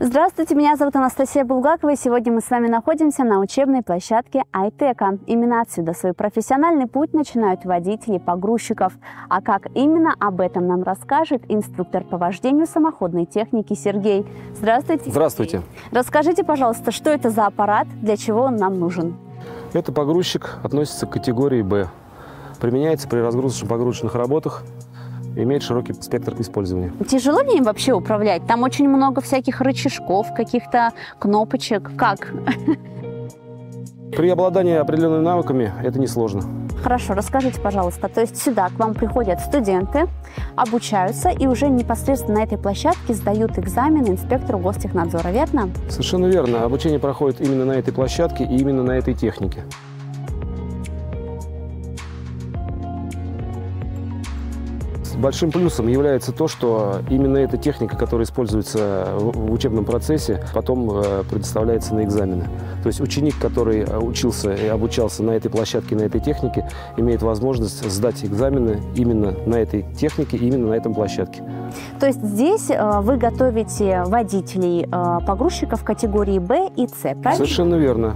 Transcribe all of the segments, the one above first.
Здравствуйте, меня зовут Анастасия Булгакова, и сегодня мы с вами находимся на учебной площадке Айтека. Именно отсюда свой профессиональный путь начинают водители погрузчиков. А как именно, об этом нам расскажет инструктор по вождению самоходной техники Сергей. Здравствуйте. Здравствуйте. Расскажите, пожалуйста, что это за аппарат, для чего он нам нужен? Это погрузчик относится к категории «Б». Применяется при разгрузочно-погрузочных работах имеет широкий спектр использования. Тяжело ли им вообще управлять? Там очень много всяких рычажков, каких-то кнопочек. Как? При обладании определенными навыками это несложно. Хорошо, расскажите, пожалуйста, то есть сюда к вам приходят студенты, обучаются и уже непосредственно на этой площадке сдают экзамен инспектору гостехнадзора, верно? Совершенно верно. Обучение проходит именно на этой площадке и именно на этой технике. Большим плюсом является то, что именно эта техника, которая используется в учебном процессе, потом э, предоставляется на экзамены. То есть ученик, который э, учился и обучался на этой площадке, на этой технике, имеет возможность сдать экзамены именно на этой технике, именно на этом площадке. То есть здесь э, вы готовите водителей погрузчиков категории Б и С, правильно? Совершенно верно.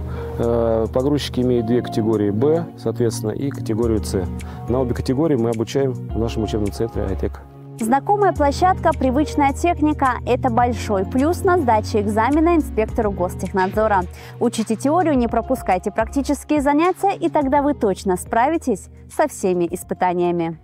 Погрузчики имеют две категории Б, соответственно, и категорию С. На обе категории мы обучаем в нашем учебном центре центре «Айтек». Знакомая площадка, привычная техника – это большой плюс на сдаче экзамена инспектору гостехнадзора. Учите теорию, не пропускайте практические занятия, и тогда вы точно справитесь со всеми испытаниями.